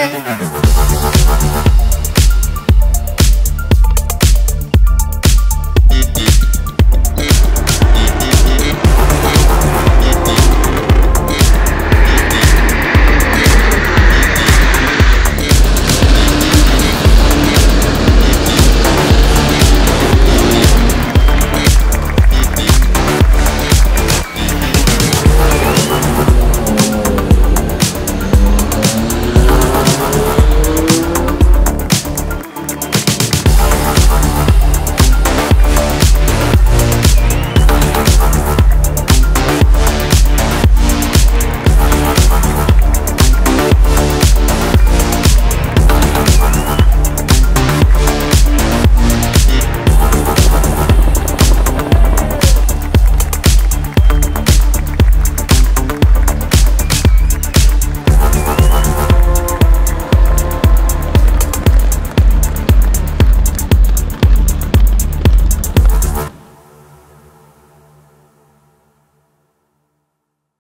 okay.